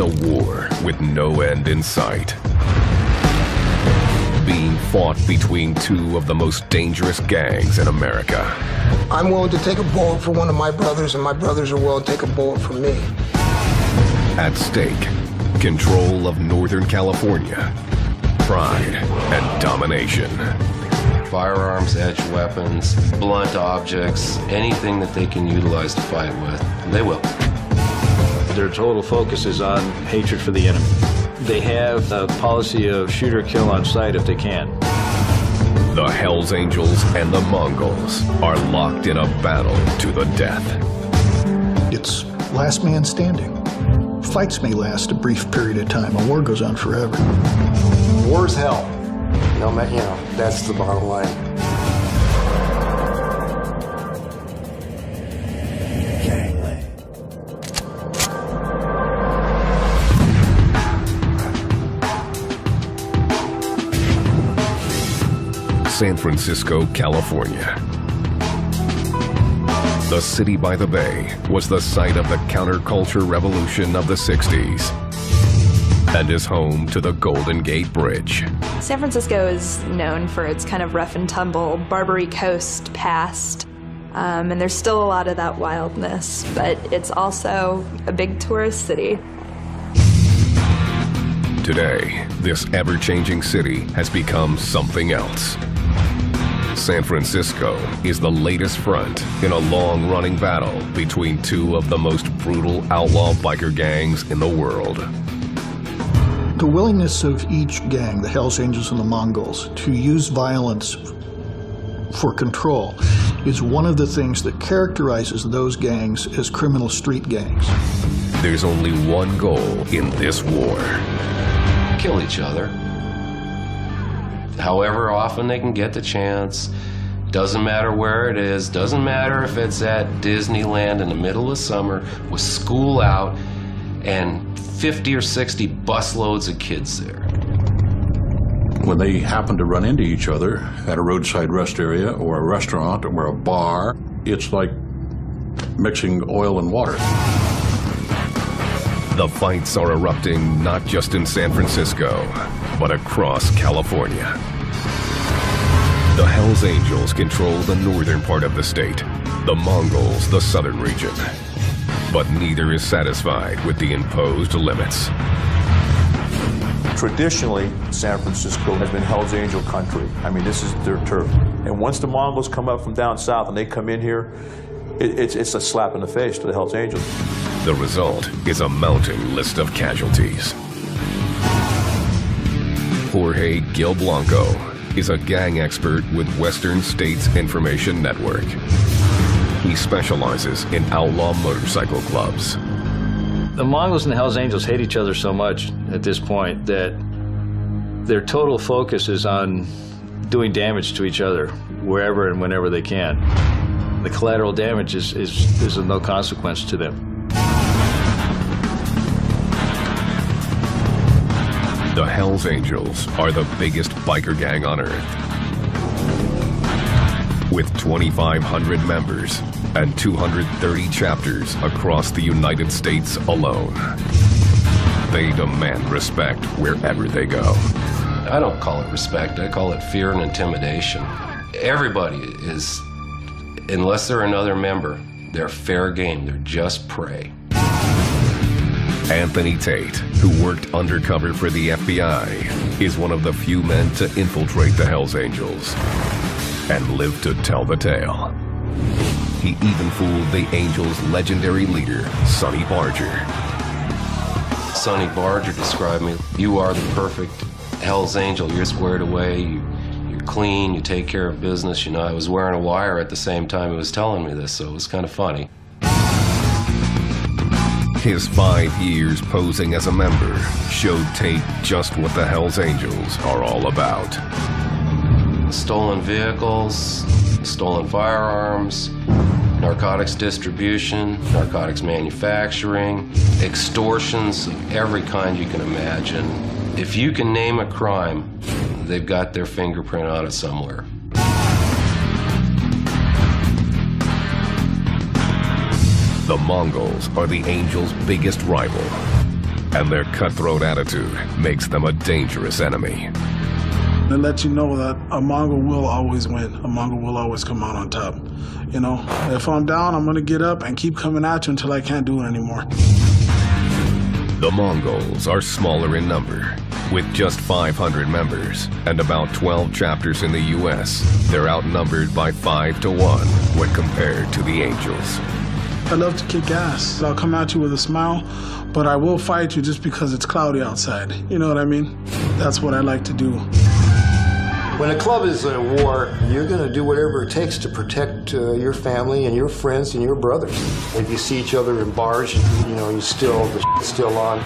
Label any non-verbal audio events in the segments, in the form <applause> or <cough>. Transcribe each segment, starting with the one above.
It's a war with no end in sight. Being fought between two of the most dangerous gangs in America. I'm willing to take a bullet for one of my brothers, and my brothers are willing to take a bullet for me. At stake, control of Northern California, pride and domination. Firearms, edged weapons, blunt objects, anything that they can utilize to fight with, they will. Their total focus is on hatred for the enemy. They have a policy of shoot or kill on sight if they can. The Hells Angels and the Mongols are locked in a battle to the death. It's last man standing. Fights may last a brief period of time. A war goes on forever. War's hell. No, man, you know, that's the bottom line. San Francisco, California. The city by the bay was the site of the counterculture revolution of the 60s and is home to the Golden Gate Bridge. San Francisco is known for its kind of rough and tumble Barbary Coast past. Um, and there's still a lot of that wildness, but it's also a big tourist city. Today, this ever changing city has become something else. San Francisco is the latest front in a long running battle between two of the most brutal outlaw biker gangs in the world. The willingness of each gang, the Hells Angels and the Mongols, to use violence for control is one of the things that characterizes those gangs as criminal street gangs. There's only one goal in this war kill each other. However often they can get the chance. Doesn't matter where it is. Doesn't matter if it's at Disneyland in the middle of summer with school out and 50 or 60 busloads of kids there. When they happen to run into each other at a roadside rest area or a restaurant or a bar, it's like mixing oil and water. The fights are erupting not just in San Francisco, but across California. The Hells Angels control the northern part of the state, the Mongols the southern region. But neither is satisfied with the imposed limits. Traditionally, San Francisco has been Hell's Angel country. I mean, this is their turf. And once the Mongols come up from down south and they come in here, it, it's, it's a slap in the face to the Hell's Angels. The result is a mounting list of casualties. Jorge Gil Blanco is a gang expert with Western States Information Network. He specializes in outlaw motorcycle clubs. The Mongols and the Hells Angels hate each other so much at this point that their total focus is on doing damage to each other wherever and whenever they can. The collateral damage is, is, is of no consequence to them. The Hells Angels are the biggest biker gang on earth. With 2,500 members and 230 chapters across the United States alone. They demand respect wherever they go. I don't call it respect, I call it fear and intimidation. Everybody is, unless they're another member, they're fair game, they're just prey. Anthony Tate, who worked undercover for the FBI, is one of the few men to infiltrate the Hells Angels and live to tell the tale. He even fooled the Angels' legendary leader, Sonny Barger. Sonny Barger described me, you are the perfect Hells Angel. You're squared away, you, you're clean, you take care of business. You know, I was wearing a wire at the same time he was telling me this, so it was kind of funny. His five years posing as a member showed Tate just what the Hells Angels are all about. Stolen vehicles, stolen firearms, narcotics distribution, narcotics manufacturing, extortions of every kind you can imagine. If you can name a crime, they've got their fingerprint on it somewhere. The Mongols are the Angels' biggest rival. and their cutthroat attitude makes them a dangerous enemy. And let you know that a Mongol will always win. A Mongol will always come out on top. You know, if I'm down, I'm gonna get up and keep coming at you until I can't do it anymore. The Mongols are smaller in number. With just 500 members and about 12 chapters in the U.S., they're outnumbered by 5 to 1 when compared to the Angels. I love to kick ass. I'll come at you with a smile, but I will fight you just because it's cloudy outside. You know what I mean? That's what I like to do. When a club is in a war, you're going to do whatever it takes to protect uh, your family and your friends and your brothers. If you see each other in bars, you, you know, you still, the shit's still on.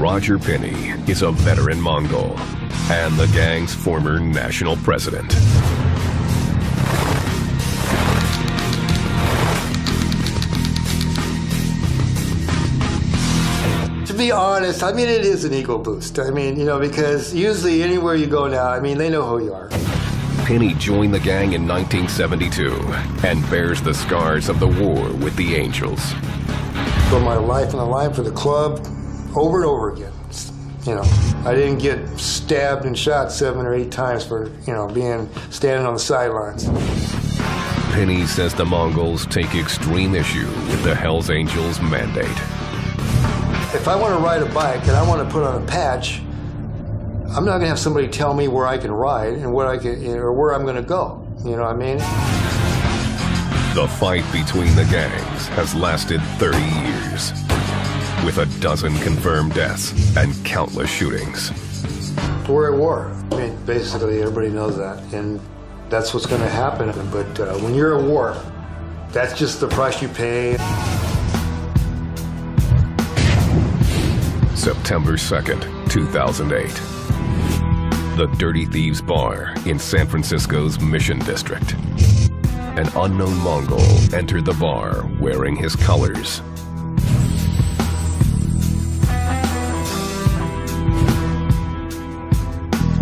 Roger Pinney is a veteran Mongol and the gang's former national president. Be honest, I mean, it is an ego boost. I mean, you know, because usually anywhere you go now, I mean, they know who you are. Pinney joined the gang in 1972 and bears the scars of the war with the Angels. Put my life on the line for the club over and over again. You know, I didn't get stabbed and shot seven or eight times for, you know, being standing on the sidelines. Pinney says the Mongols take extreme issue with the Hells Angels mandate. If I want to ride a bike and I want to put on a patch, I'm not going to have somebody tell me where I can ride and where I can or where I'm going to go. You know what I mean? The fight between the gangs has lasted 30 years, with a dozen confirmed deaths and countless shootings. We're at war. I mean, basically, everybody knows that, and that's what's going to happen. But uh, when you're at war, that's just the price you pay. September 2nd, 2008. The Dirty Thieves Bar in San Francisco's Mission District. An unknown Mongol entered the bar wearing his colors.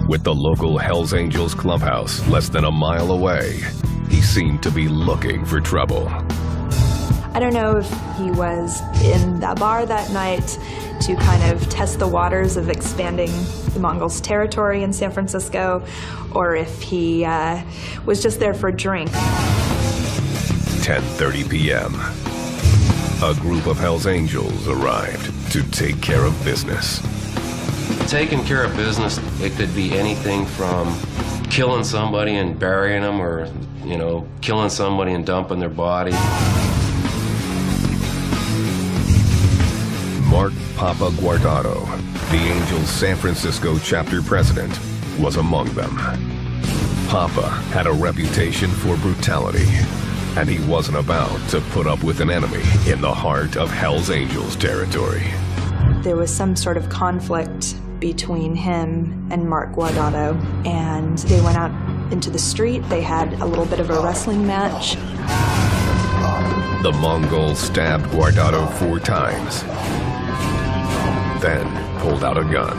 With the local Hells Angels clubhouse less than a mile away, he seemed to be looking for trouble. I don't know if he was in that bar that night to kind of test the waters of expanding the Mongols' territory in San Francisco, or if he uh, was just there for a drink. 10:30 p.m. A group of Hell's Angels arrived to take care of business. Taking care of business, it could be anything from killing somebody and burying them, or, you know, killing somebody and dumping their body. Papa Guardado, the Angels San Francisco chapter president, was among them. Papa had a reputation for brutality, and he wasn't about to put up with an enemy in the heart of Hell's Angels territory. There was some sort of conflict between him and Mark Guardado, and they went out into the street. They had a little bit of a wrestling match. The Mongol stabbed Guardado four times, then pulled out a gun.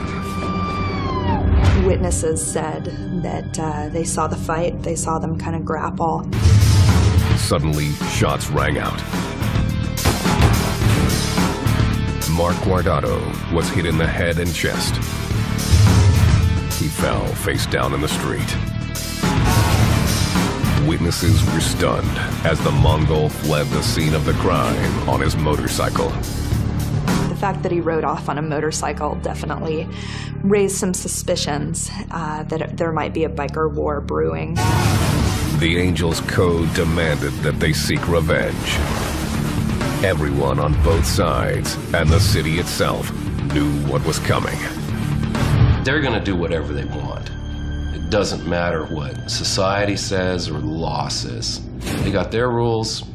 Witnesses said that uh, they saw the fight, they saw them kind of grapple. Suddenly, shots rang out. Mark Guardado was hit in the head and chest. He fell face down in the street. Witnesses were stunned as the Mongol fled the scene of the crime on his motorcycle. The fact that he rode off on a motorcycle definitely raised some suspicions uh, that there might be a biker war brewing. The Angels Code demanded that they seek revenge. Everyone on both sides and the city itself knew what was coming. They're going to do whatever they want. It doesn't matter what society says or the law says. They got their rules,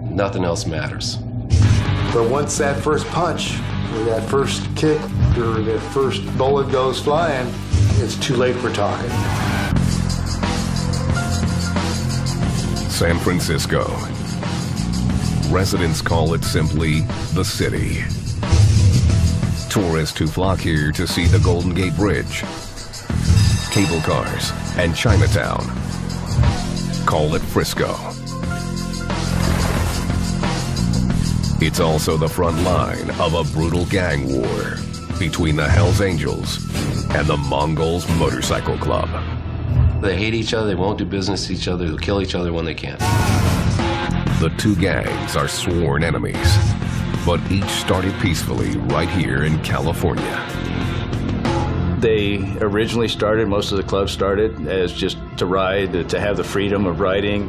nothing else matters. But once that first punch, or that first kick, or that first bullet goes flying, it's too late for talking. San Francisco. Residents call it simply the city. Tourists who flock here to see the Golden Gate Bridge, cable cars, and Chinatown call it Frisco. It's also the front line of a brutal gang war between the Hells Angels and the Mongols Motorcycle Club. They hate each other, they won't do business with each other, they'll kill each other when they can. The two gangs are sworn enemies, but each started peacefully right here in California. They originally started, most of the clubs started as just to ride, to have the freedom of riding.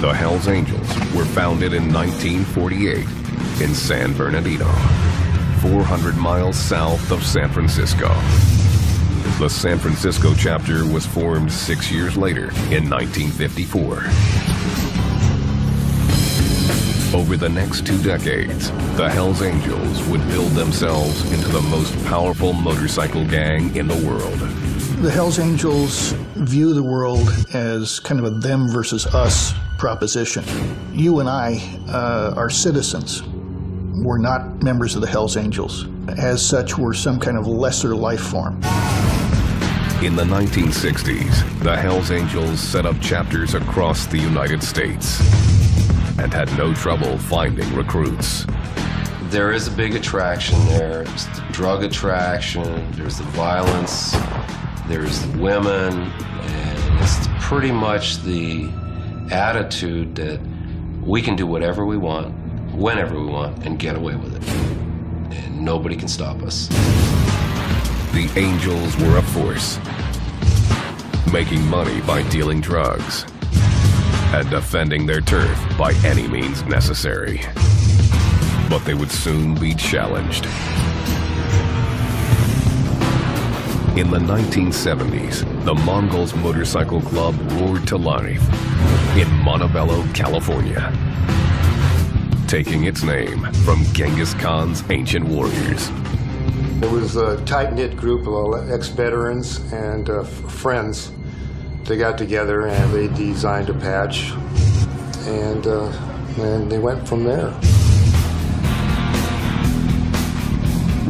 The Hells Angels were founded in 1948 in San Bernardino, 400 miles south of San Francisco. The San Francisco chapter was formed six years later in 1954. Over the next two decades, the Hells Angels would build themselves into the most powerful motorcycle gang in the world. The Hells Angels view the world as kind of a them versus us proposition. You and I uh, are citizens. We're not members of the Hells Angels. As such, we're some kind of lesser life form. In the 1960s, the Hells Angels set up chapters across the United States and had no trouble finding recruits. There is a big attraction there. There's the drug attraction, there's the violence, there's the women, and it's pretty much the attitude that we can do whatever we want, whenever we want, and get away with it. And nobody can stop us. The Angels were a force, making money by dealing drugs and defending their turf by any means necessary. But they would soon be challenged. In the 1970s, the Mongols Motorcycle Club roared to life in Montebello, California, taking its name from Genghis Khan's ancient warriors. It was a tight-knit group of ex-veterans and uh, friends. They got together and they designed a patch, and, uh, and they went from there.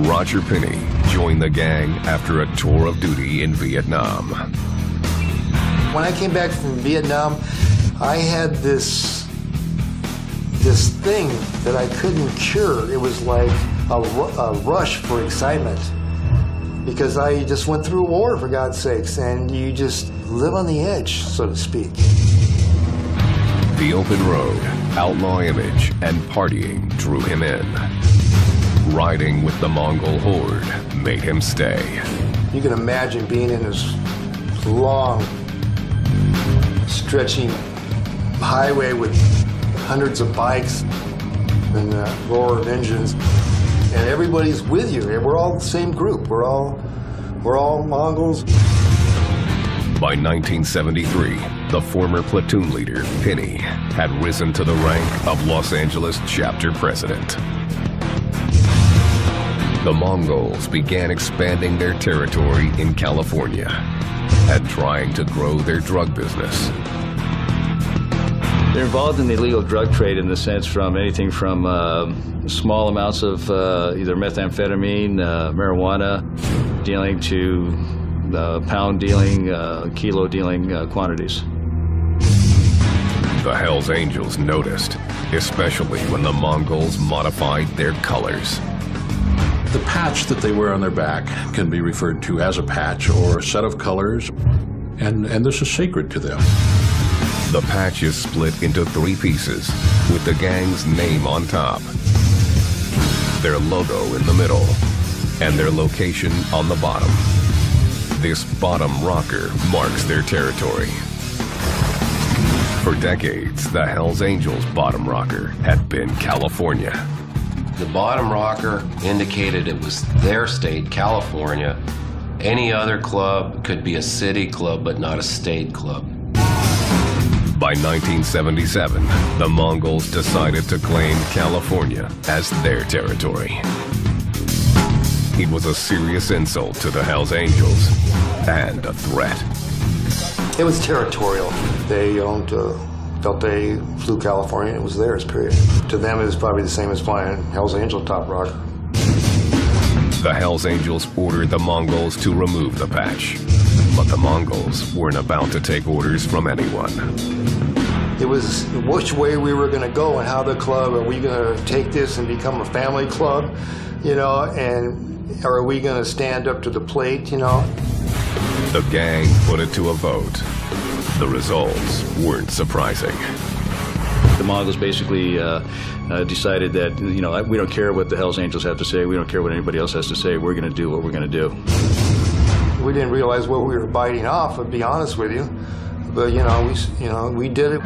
Roger Pinney joined the gang after a tour of duty in Vietnam. When I came back from Vietnam, I had this this thing that I couldn't cure. It was like a, a rush for excitement because I just went through a war, for God's sakes, and you just live on the edge, so to speak. The open road, outlaw image, and partying drew him in. Riding with the Mongol horde made him stay. You can imagine being in this long, stretching highway with hundreds of bikes and the roar of engines, and everybody's with you. We're all the same group. We're all we're all Mongols. By 1973, the former platoon leader, Pinney, had risen to the rank of Los Angeles chapter president. The Mongols began expanding their territory in California and trying to grow their drug business. They're involved in the illegal drug trade in the sense from anything from uh, small amounts of uh, either methamphetamine, uh, marijuana, dealing to uh, pound dealing, uh, kilo dealing uh, quantities. The Hells Angels noticed, especially when the Mongols modified their colors. The patch that they wear on their back can be referred to as a patch or a set of colors, and, and this is sacred to them. The patch is split into three pieces with the gang's name on top, their logo in the middle, and their location on the bottom. This bottom rocker marks their territory. For decades, the Hells Angels bottom rocker had been California. The bottom rocker indicated it was their state, California. Any other club could be a city club, but not a state club. By 1977, the Mongols decided to claim California as their territory. It was a serious insult to the Hells Angels and a threat. It was territorial. They owned, uh, felt they flew California. It was theirs, period. To them, it was probably the same as flying Hell's Angel top rock. The Hells Angels ordered the Mongols to remove the patch, but the Mongols weren't about to take orders from anyone. It was which way we were going to go and how the club, are we going to take this and become a family club, you know, and are we going to stand up to the plate, you know? The gang put it to a vote. The results weren't surprising. The Mongols basically uh, uh, decided that, you know, we don't care what the Hells Angels have to say, we don't care what anybody else has to say, we're going to do what we're going to do. We didn't realize what we were biting off, to be honest with you. But, you know, we, you know, we did it.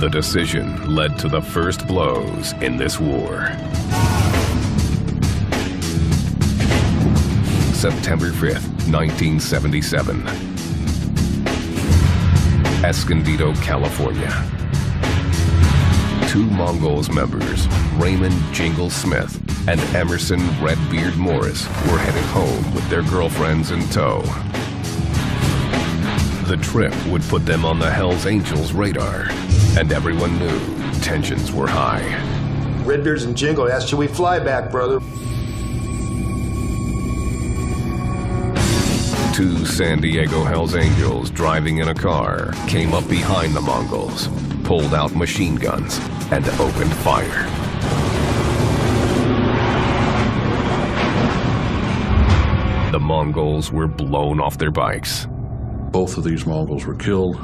The decision led to the first blows in this war. September 5th, 1977. Escondido, California. Two Mongols members, Raymond Jingle Smith and Emerson Redbeard Morris, were headed home with their girlfriends in tow. The trip would put them on the Hells Angels radar, and everyone knew tensions were high. Redbeards and Jingle asked, should we fly back, brother? Two San Diego Hells Angels driving in a car came up behind the Mongols, pulled out machine guns, and opened fire. The Mongols were blown off their bikes. Both of these Mongols were killed.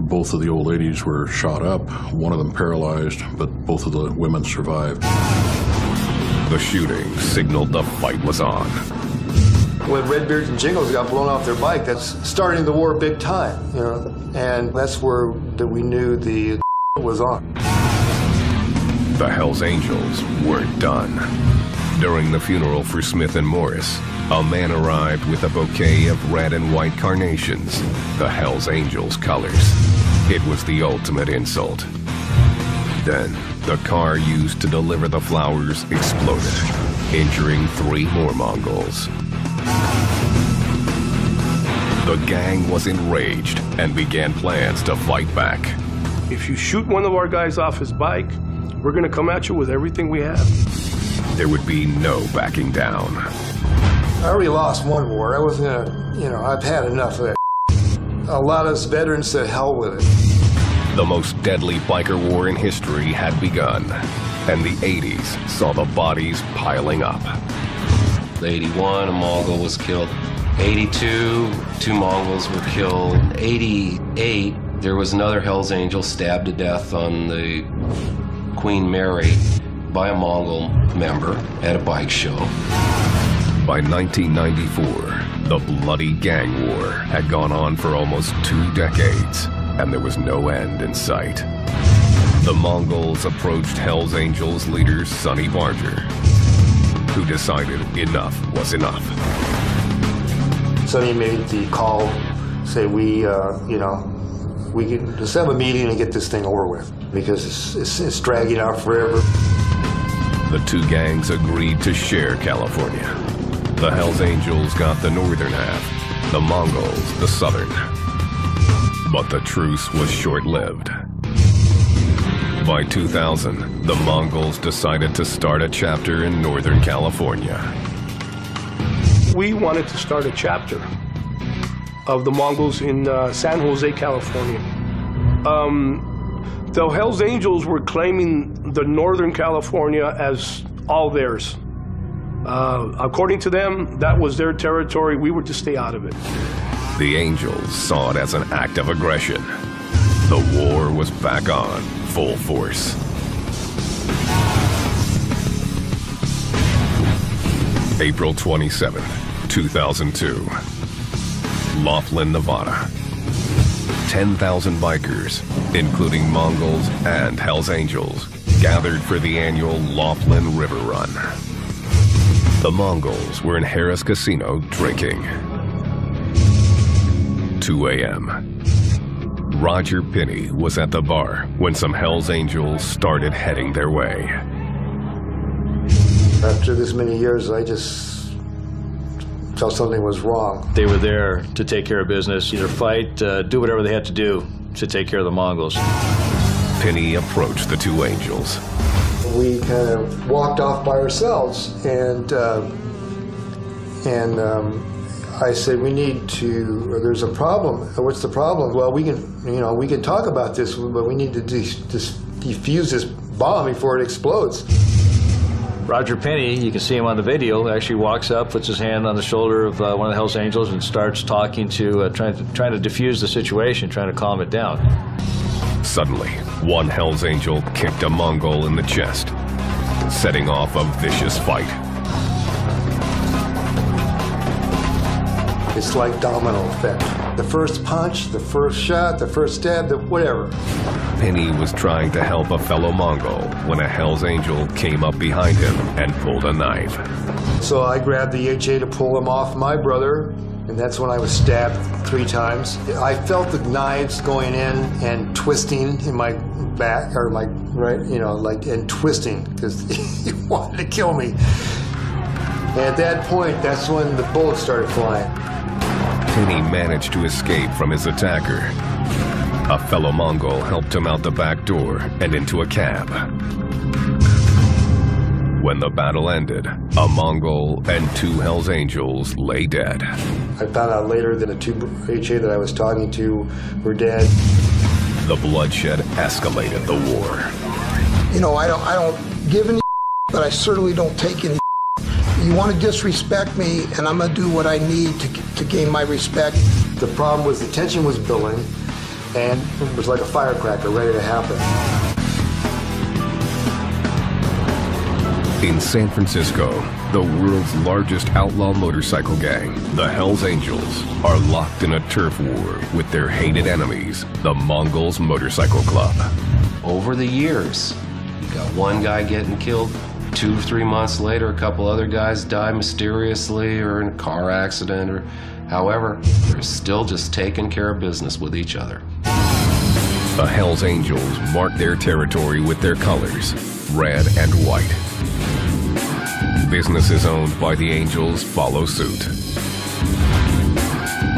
Both of the old ladies were shot up, one of them paralyzed, but both of the women survived. The shooting signaled the fight was on. When Redbeards and Jingles got blown off their bike, that's starting the war big time, you know, and that's where that we knew the <laughs> was on. The Hells Angels weren't done. During the funeral for Smith and Morris, a man arrived with a bouquet of red and white carnations, the Hells Angels colors. It was the ultimate insult. Then, the car used to deliver the flowers exploded, injuring three more Mongols. The gang was enraged and began plans to fight back. If you shoot one of our guys off his bike, we're going to come at you with everything we have. There would be no backing down. I already lost one war. I wasn't gonna, you know, I've had enough of that. A lot of us veterans said hell with it. The most deadly biker war in history had begun, and the 80s saw the bodies piling up. 81, a Mongol was killed. 82, two Mongols were killed. 88, there was another Hells Angel stabbed to death on the Queen Mary by a Mongol member at a bike show. By 1994, the bloody gang war had gone on for almost two decades, and there was no end in sight. The Mongols approached Hells Angels leader Sonny Barger, who decided enough was enough. Sonny made the call, say we, uh, you know, we can just have a meeting and get this thing over with because it's, it's, it's dragging out forever. The two gangs agreed to share California. The Hells Angels got the northern half, the Mongols the southern. But the truce was short-lived. By 2000, the Mongols decided to start a chapter in Northern California. We wanted to start a chapter of the Mongols in uh, San Jose, California. Um, the Hells Angels were claiming the Northern California as all theirs. Uh, according to them, that was their territory. We were to stay out of it. The Angels saw it as an act of aggression. The war was back on, full force. April 27, 2002. Laughlin, Nevada. 10,000 bikers, including Mongols and Hells Angels, gathered for the annual Laughlin River Run. The Mongols were in Harrah's Casino drinking. 2 a.m. Roger Pinney was at the bar when some Hells Angels started heading their way. After this many years, I just felt something was wrong. They were there to take care of business, either fight, uh, do whatever they had to do to take care of the Mongols. Pinney approached the two angels. We kind of walked off by ourselves, and uh, and um, I said, we need to, there's a problem. What's the problem? Well, we can, you know, we can talk about this, but we need to de- de- defuse this bomb before it explodes. Roger Pinney, you can see him on the video, actually walks up, puts his hand on the shoulder of uh, one of the Hells Angels, and starts talking to, uh, trying to, trying to defuse the situation, trying to calm it down. Suddenly, one Hell's Angel kicked a Mongol in the chest, setting off a vicious fight. It's like domino effect. The first punch, the first shot, the first stab, the whatever. Pinney was trying to help a fellow Mongol when a Hell's Angel came up behind him and pulled a knife. So I grabbed the HA to pull him off my brother, and that's when I was stabbed three times. I felt the knives going in and twisting in my back, or my right, you know, like, and twisting, because <laughs> he wanted to kill me. And at that point, that's when the bullets started flying. Pinney managed to escape from his attacker. A fellow Mongol helped him out the back door and into a cab. When the battle ended, a Mongol and two Hells Angels lay dead. I found out later that the two HA that I was talking to were dead. The bloodshed escalated the war. You know, I don't, I don't give any, but I certainly don't take any. You want to disrespect me, and I'm going to do what I need to, to gain my respect. The problem was the tension was building, and it was like a firecracker ready to happen. In San Francisco, the world's largest outlaw motorcycle gang, the Hells Angels, are locked in a turf war with their hated enemies, the Mongols Motorcycle Club. Over the years, you got one guy getting killed. Two three months later, a couple other guys die mysteriously or in a car accident or however, they're still just taking care of business with each other. The Hells Angels mark their territory with their colors, red and white. Businesses owned by the Angels follow suit.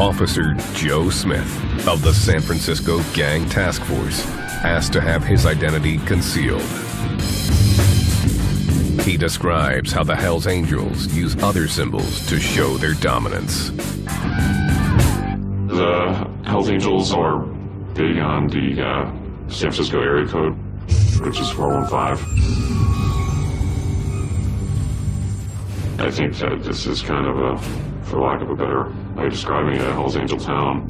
Officer Joe Smith of the San Francisco Gang Task Force asked to have his identity concealed. He describes how the Hells Angels use other symbols to show their dominance. The Hells Angels are big on the uh, San Francisco area code, which is 415. I think that this is kind of a, for lack of a better way of describing it, a Hells Angel town.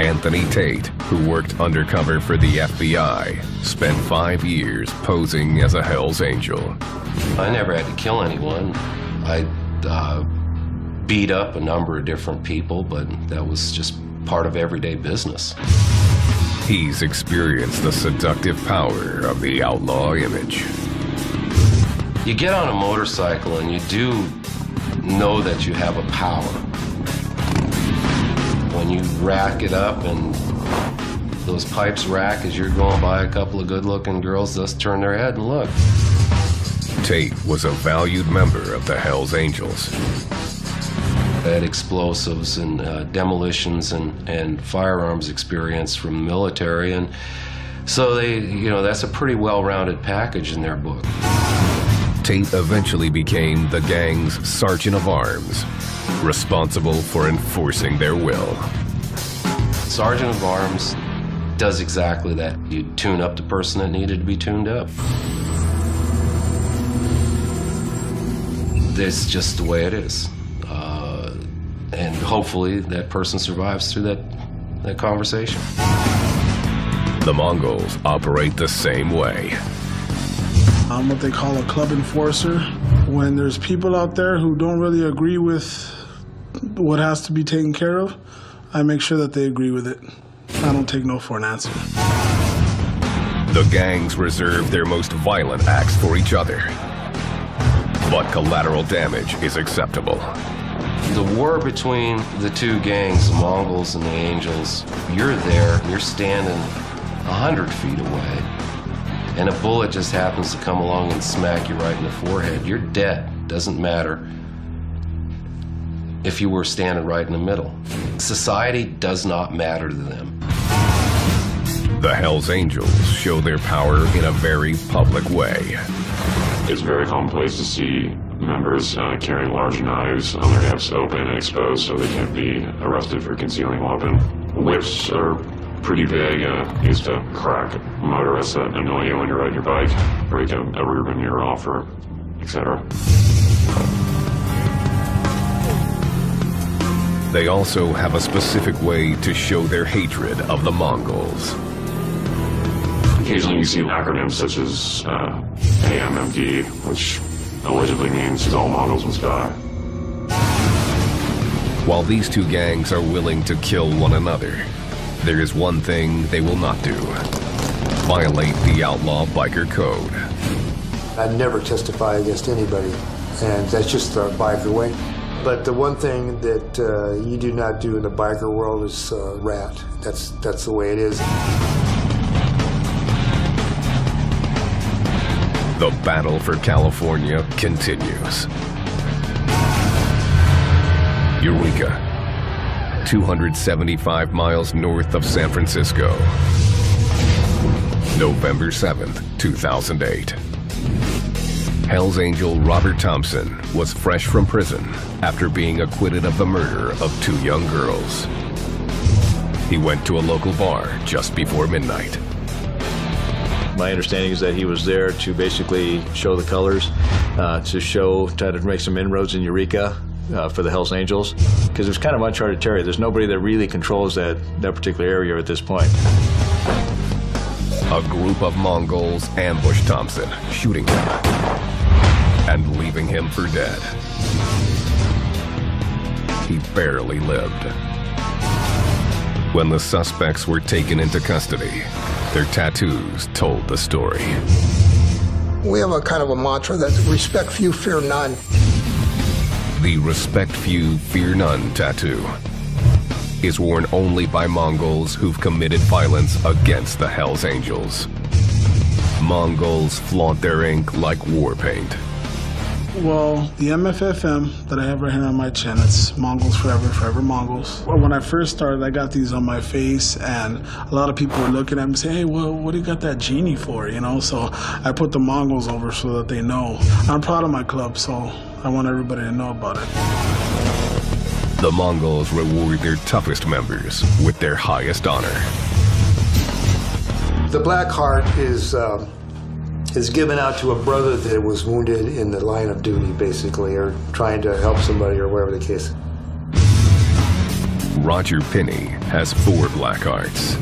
Anthony Tate, who worked undercover for the FBI, spent five years posing as a Hells Angel. I never had to kill anyone. I uh, beat up a number of different people, but that was just part of everyday business. He's experienced the seductive power of the outlaw image. You get on a motorcycle and you do know that you have a power. When you rack it up and those pipes rack as you're going by a couple of good looking girls, just turn their head and look. Tate was a valued member of the Hells Angels. Had explosives and uh, demolitions and, and firearms experience from the military, and so they, you know, that's a pretty well-rounded package in their book. Tate eventually became the gang's sergeant of arms, responsible for enforcing their will. Sergeant of arms does exactly that. You tune up the person that needed to be tuned up. That's just the way it is. Uh, and hopefully that person survives through that, that conversation. The Mongols operate the same way. I'm what they call a club enforcer. When there's people out there who don't really agree with what has to be taken care of, I make sure that they agree with it. I don't take no for an answer. The gangs reserve their most violent acts for each other. But collateral damage is acceptable. The war between the two gangs, the Mongols and the Angels, you're there, you're standing a hundred feet away, and a bullet just happens to come along and smack you right in the forehead. You're dead. Doesn't matter if you were standing right in the middle. Society does not matter to them. The Hells Angels show their power in a very public way. It's very commonplace to see members uh, carrying large knives on their hips open and exposed so they can't be arrested for concealing a weapon. Whips are pretty big, uh, used to crack motorists that annoy you when you're riding your bike, break a, a rear mirror off, or etc. They also have a specific way to show their hatred of the Mongols. Occasionally you see acronyms such as uh, AMMD, which allegedly means all Mongols must die. While these two gangs are willing to kill one another, there is one thing they will not do. Violate the outlaw biker code. I'd never testify against anybody, and that's just the biker way. But the one thing that uh, you do not do in the biker world is uh, rat. That's, that's the way it is. The battle for California continues. Eureka, 275 miles north of San Francisco. November 7th, 2008. Hell's Angel Robert Thompson was fresh from prison after being acquitted of the murder of two young girls. He went to a local bar just before midnight. My understanding is that he was there to basically show the colors, uh, to show, try to make some inroads in Eureka uh, for the Hells Angels, because it's kind of uncharted territory. There's nobody that really controls that, that particular area at this point. A group of Mongols ambushed Thompson, shooting him and leaving him for dead. He barely lived. When the suspects were taken into custody, their tattoos told the story. We have a kind of a mantra that respect few, fear none. The Respect Few, Fear None tattoo is worn only by Mongols who've committed violence against the Hells Angels. Mongols flaunt their ink like war paint. Well, the MFFM that I have right here on my chin, it's Mongols Forever, Forever Mongols. Well, when I first started, I got these on my face, and a lot of people were looking at me saying, hey, well, what do you got that genie for, you know? So I put the Mongols over so that they know. I'm proud of my club, so I want everybody to know about it. The Mongols reward their toughest members with their highest honor. The Black Heart is uh, is given out to a brother that was wounded in the line of duty, basically, or trying to help somebody, or whatever the case. Roger Pinney has four Black Hearts.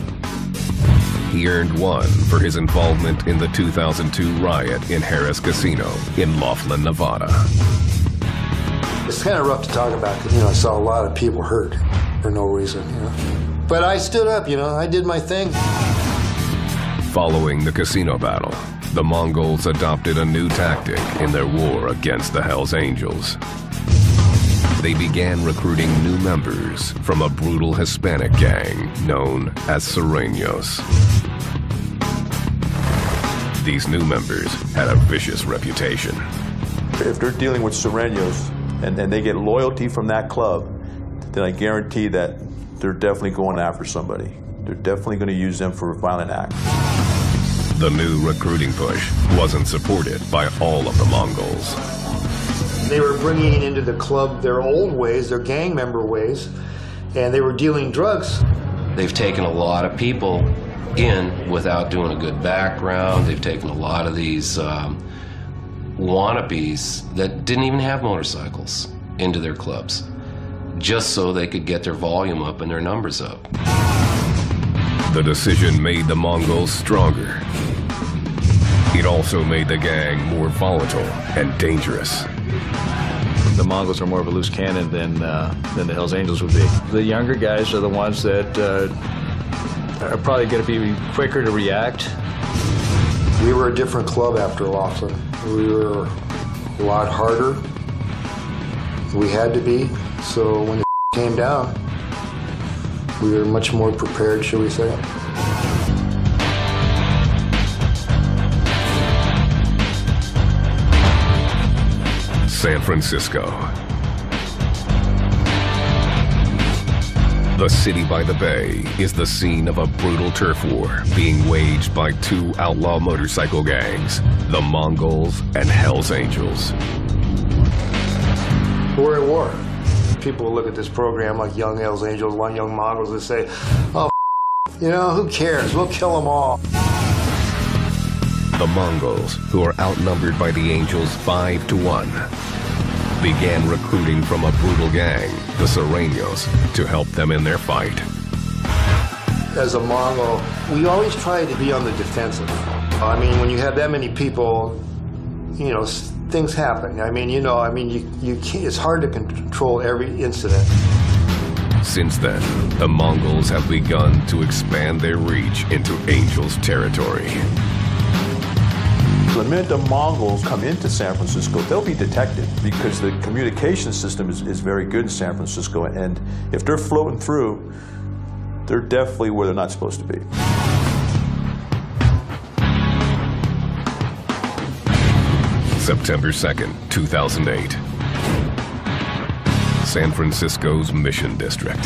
He earned one for his involvement in the 2002 riot in Harrah's Casino in Laughlin, Nevada. It's kind of rough to talk about because, you know, I saw a lot of people hurt for no reason, you know. But I stood up, you know, I did my thing. Following the casino battle, the Mongols adopted a new tactic in their war against the Hells Angels. They began recruiting new members from a brutal Hispanic gang known as Sureños. These new members had a vicious reputation. If they're dealing with Sureños and, and they get loyalty from that club, then I guarantee that they're definitely going after somebody. They're definitely going to use them for a violent act. The new recruiting push wasn't supported by all of the Mongols. They were bringing into the club their old ways, their gang member ways, and they were dealing drugs. They've taken a lot of people in without doing a good background. They've taken a lot of these um, wannabes that didn't even have motorcycles into their clubs just so they could get their volume up and their numbers up. The decision made the Mongols stronger. It also made the gang more volatile and dangerous. The Mongols are more of a loose cannon than uh, than the Hells Angels would be. The younger guys are the ones that uh, are probably going to be quicker to react. We were a different club after Laughlin. We were a lot harder. We had to be. So when it came down, we were much more prepared, shall we say. San Francisco. The city by the bay is the scene of a brutal turf war being waged by two outlaw motorcycle gangs, the Mongols and Hells Angels. We're at war. People will look at this program like Young Hells Angels, One Young Mongols, and say, oh, you know, who cares? We'll kill them all. The Mongols, who are outnumbered by the Angels five to one, began recruiting from a brutal gang, the Sureños, to help them in their fight. As a Mongol, we always try to be on the defensive. I mean, when you have that many people, you know, things happen. I mean, you know, I mean, you, you can't, it's hard to control every incident. Since then, the Mongols have begun to expand their reach into Angels territory. The minute the Mongols come into San Francisco, they'll be detected because the communication system is, is very good in San Francisco. And if they're floating through, they're definitely where they're not supposed to be. September 2nd, 2008. San Francisco's Mission District.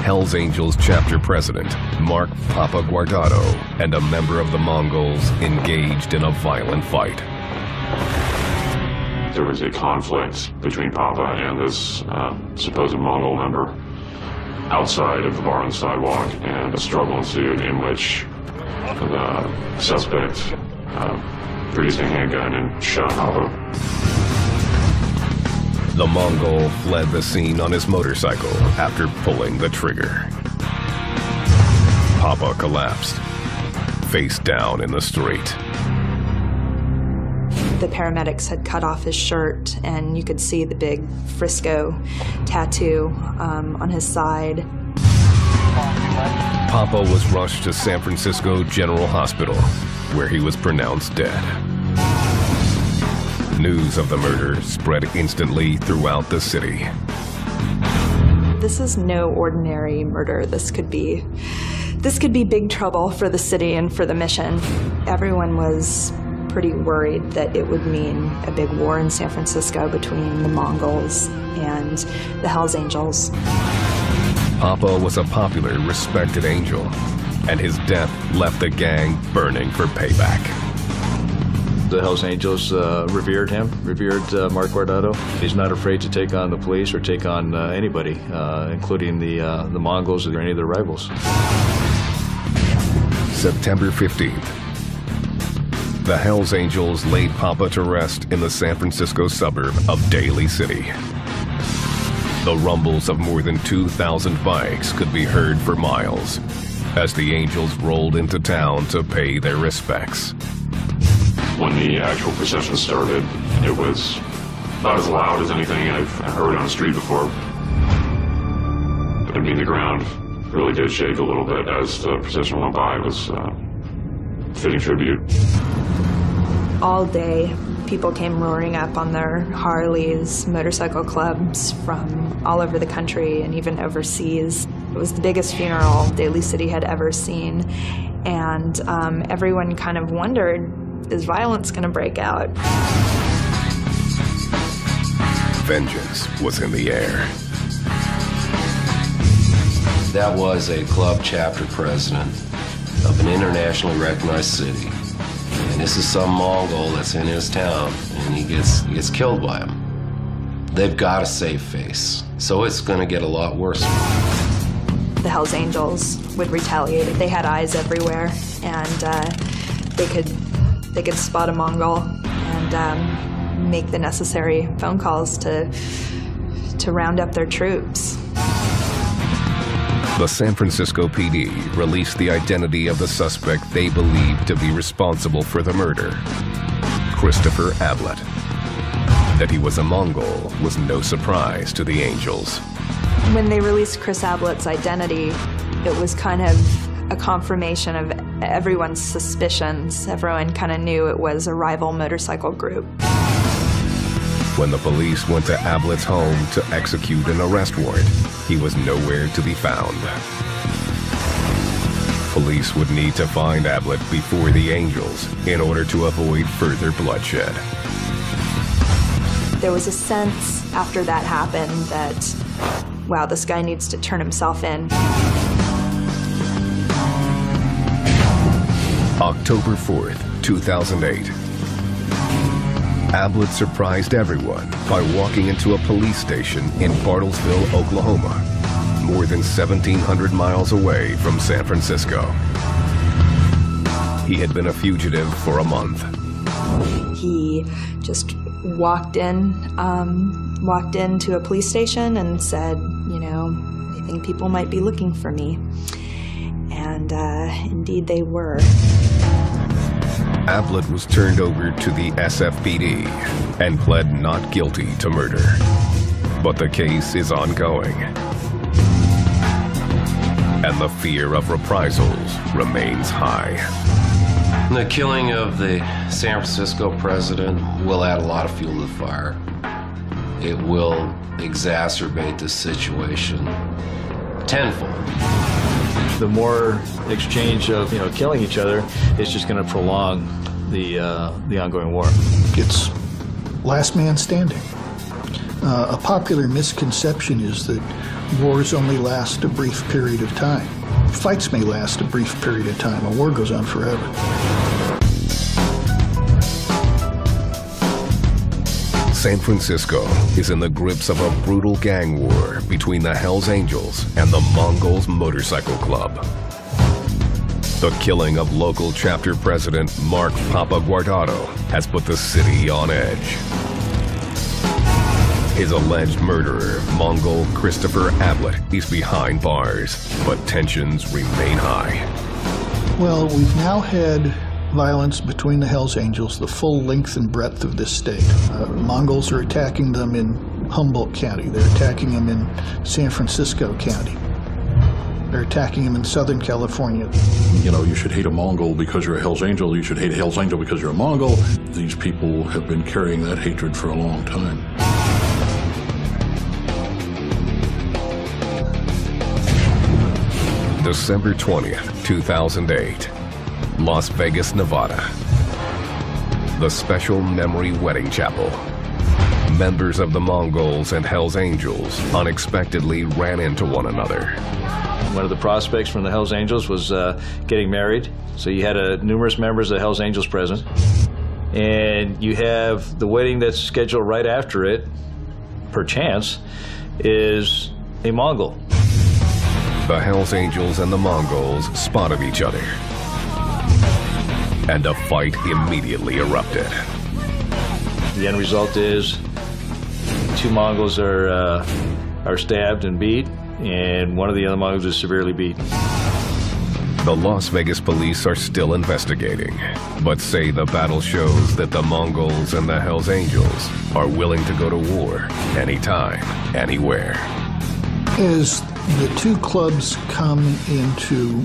Hells Angels chapter president, Mark Papa Guardado, and a member of the Mongols engaged in a violent fight. There was a conflict between Papa and this uh, supposed Mongol member outside of the bar on the sidewalk, and a struggle ensued in which the suspect uh, produced a handgun and shot Papa. The Mongol fled the scene on his motorcycle after pulling the trigger. Papa collapsed, face down in the street. The paramedics had cut off his shirt, and you could see the big Frisco tattoo um, on his side. Papa was rushed to San Francisco General Hospital, where he was pronounced dead. News of the murder spread instantly throughout the city. This is no ordinary murder. This could be this could be big trouble for the city and for the mission. Everyone was pretty worried that it would mean a big war in San Francisco between the Mongols and the Hells Angels. Papa was a popular, respected angel, and his death left the gang burning for payback. The Hells Angels uh, revered him, revered uh, Mark Guardado. He's not afraid to take on the police or take on uh, anybody, uh, including the, uh, the Mongols or any of their rivals. September 15th. The Hells Angels laid Papa to rest in the San Francisco suburb of Daly City. The rumbles of more than 2,000 bikes could be heard for miles as the Angels rolled into town to pay their respects. When the actual procession started, it was about as loud as anything I've heard on the street before. I mean, the ground really did shake a little bit as the procession went by. It was uh, fitting tribute. All day, people came roaring up on their Harleys, motorcycle clubs from all over the country and even overseas. It was the biggest funeral Daly City had ever seen, and um, everyone kind of wondered is violence going to break out? Vengeance was in the air. That was a club chapter president of an internationally recognized city. This is some Mongol that's in his town, and he gets, he gets killed by him. They've got a safe face, so it's going to get a lot worse. The Hells Angels would retaliate. They had eyes everywhere, and uh, they could they could spot a Mongol and um, make the necessary phone calls to to round up their troops. The San Francisco PD released the identity of the suspect they believed to be responsible for the murder Christopher Ablett. That he was a Mongol was no surprise to the Angels. When they released Chris Ablett's identity, it was kind of a confirmation of everyone's suspicions. Everyone kind of knew it was a rival motorcycle group. When the police went to Ablett's home to execute an arrest warrant, he was nowhere to be found. Police would need to find Ablett before the Angels in order to avoid further bloodshed. There was a sense after that happened that, wow, this guy needs to turn himself in. October 4th, 2008. Ablett surprised everyone by walking into a police station in Bartlesville, Oklahoma, more than 1,700 miles away from San Francisco. He had been a fugitive for a month. He just walked in, um, walked into a police station and said, you know, I think people might be looking for me. And uh, indeed they were. Ablett was turned over to the SFPD and pled not guilty to murder. But the case is ongoing. And the fear of reprisals remains high. The killing of the San Francisco president will add a lot of fuel to the fire. It will exacerbate the situation tenfold. The more exchange of you know killing each other is just going to prolong the uh, the ongoing war. It's last man standing. Uh, a popular misconception is that wars only last a brief period of time. Fights may last a brief period of time. A war goes on forever. San Francisco is in the grips of a brutal gang war between the Hells Angels and the Mongols Motorcycle Club. The killing of local chapter president Mark Papa Guardado has put the city on edge. His alleged murderer, Mongol Christopher Ablett, is behind bars, but tensions remain high. Well, we've now had violence between the Hells Angels the full length and breadth of this state. Uh, Mongols are attacking them in Humboldt County. They're attacking them in San Francisco County. They're attacking them in Southern California. You know, you should hate a Mongol because you're a Hells Angel. You should hate a Hells Angel because you're a Mongol. These people have been carrying that hatred for a long time. December 20th, 2008. Las Vegas, Nevada. The Special Memory Wedding Chapel. Members of the Mongols and Hells Angels unexpectedly ran into one another. One of the prospects from the Hells Angels was uh, getting married, so you had uh, numerous members of the Hells Angels present. And you have the wedding that's scheduled right after it, perchance, is a Mongol. The Hells Angels and the Mongols spotted each other. And a fight immediately erupted. The end result is two Mongols are uh, are stabbed and beat, and one of the other Mongols is severely beaten. The Las Vegas police are still investigating, but say the battle shows that the Mongols and the Hells Angels are willing to go to war anytime, anywhere. As the two clubs come into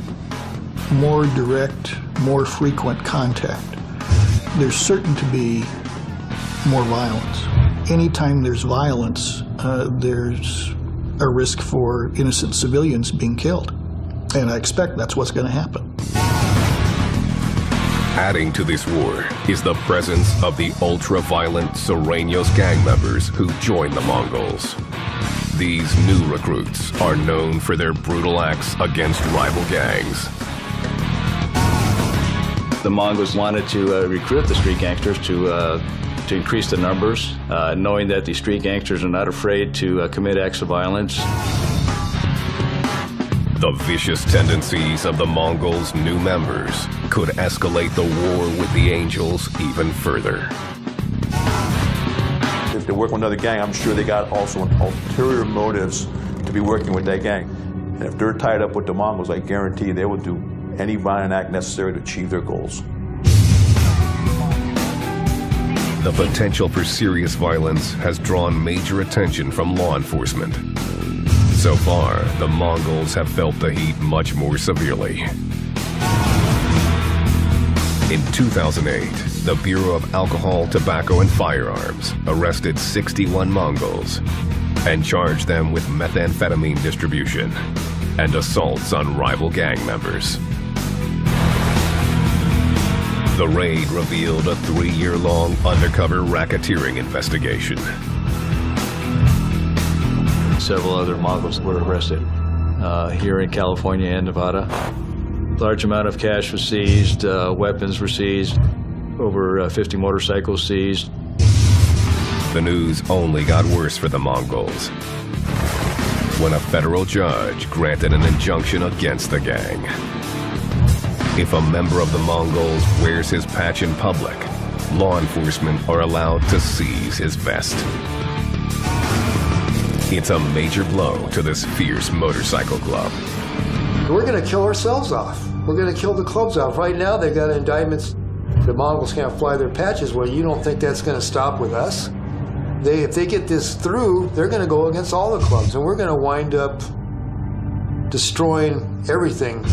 more direct, more frequent contact, there's certain to be more violence. Anytime there's violence, uh, there's a risk for innocent civilians being killed. And I expect that's what's going to happen. Adding to this war is the presence of the ultra-violent Sureños gang members who join the Mongols. These new recruits are known for their brutal acts against rival gangs. The Mongols wanted to uh, recruit the street gangsters to uh, to increase the numbers, uh, knowing that the street gangsters are not afraid to uh, commit acts of violence. The vicious tendencies of the Mongols' new members could escalate the war with the Angels even further. If they're working with another gang, I'm sure they got also ulterior motives to be working with that gang. And if they're tied up with the Mongols, I guarantee they will do any violent act necessary to achieve their goals. The potential for serious violence has drawn major attention from law enforcement. So far, the Mongols have felt the heat much more severely. In 2008, the Bureau of Alcohol, Tobacco, and Firearms arrested 61 Mongols and charged them with methamphetamine distribution and assaults on rival gang members. The raid revealed a three year long undercover racketeering investigation. Several other Mongols were arrested uh, here in California and Nevada. Large amount of cash was seized, uh, weapons were seized, over uh, 50 motorcycles seized. The news only got worse for the Mongols when a federal judge granted an injunction against the gang. If a member of the Mongols wears his patch in public, law enforcement are allowed to seize his vest. It's a major blow to this fierce motorcycle club. We're going to kill ourselves off. We're going to kill the clubs off. Right now, they've got indictments. The Mongols can't fly their patches. Well, you don't think that's going to stop with us? They, if they get this through, they're going to go against all the clubs, and we're going to wind up destroying everything.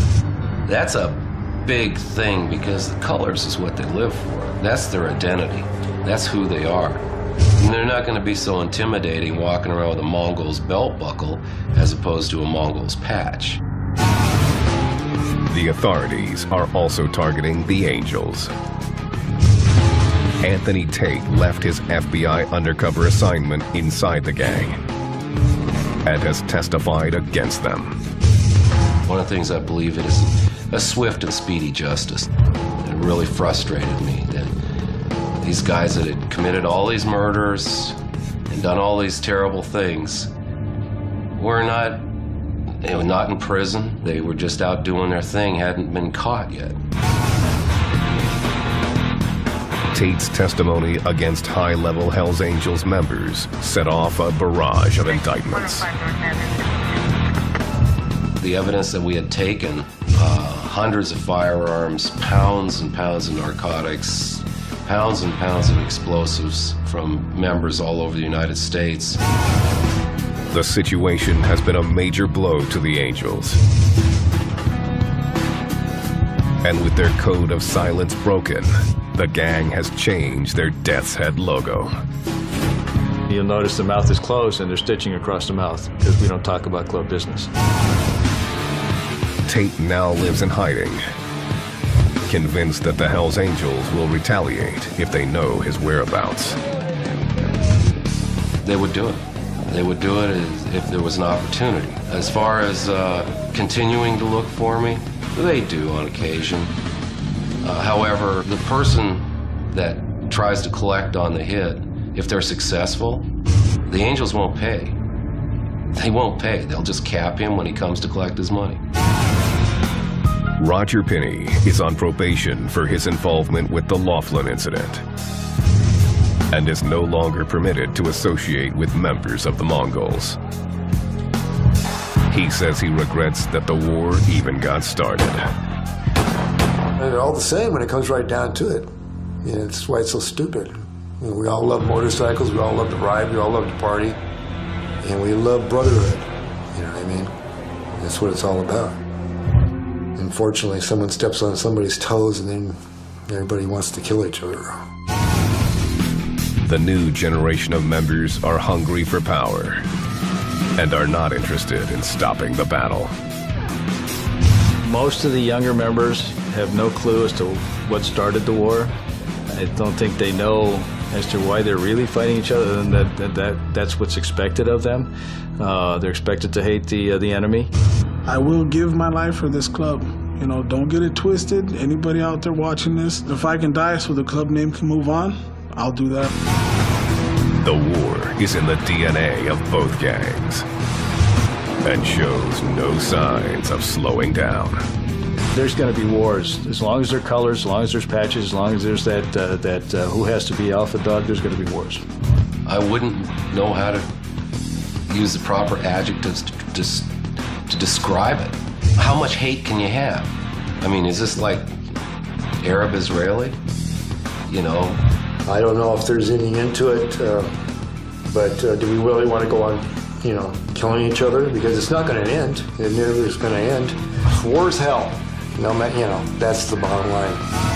That's a big thing because the colors is what they live for. That's their identity. That's who they are. And they're not going to be so intimidating walking around with a Mongol's belt buckle as opposed to a Mongol's patch. The authorities are also targeting the Angels. Anthony Tait left his FBI undercover assignment inside the gang and has testified against them. One of the things I believe in is a swift and speedy justice. It really frustrated me that these guys that had committed all these murders and done all these terrible things were not they were not in prison. They were just out doing their thing, hadn't been caught yet. Tait's testimony against high level Hells Angels members set off a barrage of indictments. The evidence that we had taken uh, hundreds of firearms, pounds and pounds of narcotics, pounds and pounds of explosives from members all over the United States. The situation has been a major blow to the Angels. And with their code of silence broken, the gang has changed their Death's Head logo. You'll notice the mouth is closed and they're stitching across the mouth because we don't talk about club business. Tait now lives in hiding, convinced that the Hells Angels will retaliate if they know his whereabouts. They would do it. They would do it if there was an opportunity. As far as uh, continuing to look for me, they do on occasion. Uh, however, the person that tries to collect on the hit, if they're successful, the Angels won't pay. They won't pay. They'll just cap him when he comes to collect his money. Roger Pinney is on probation for his involvement with the Laughlin incident and is no longer permitted to associate with members of the Mongols. He says he regrets that the war even got started. And all the same when it comes right down to it. You know, that's why it's so stupid. You know, we all love motorcycles, we all love to ride, we all love to party, and we love brotherhood. You know what I mean? That's what it's all about. Unfortunately, someone steps on somebody's toes and then everybody wants to kill each other. The new generation of members are hungry for power and are not interested in stopping the battle. Most of the younger members have no clue as to what started the war. I don't think they know as to why they're really fighting each other, and that, that, that that's what's expected of them. Uh, they're expected to hate the uh, the enemy. I will give my life for this club. You know, don't get it twisted. Anybody out there watching this, if I can die so the club name can move on, I'll do that. The war is in the DNA of both gangs and shows no signs of slowing down. There's going to be wars as long as there are colors, as long as there's patches, as long as there's that uh, that uh, who has to be alpha dog. There's going to be wars. I wouldn't know how to use the proper adjectives to, to, to describe it. How much hate can you have? I mean, is this like Arab Israeli? You know? I don't know if there's any into it, uh, but uh, do we really want to go on, you know, killing each other? Because it's not going to end. It never is going to end. War's hell. No, you know, that's the bottom line.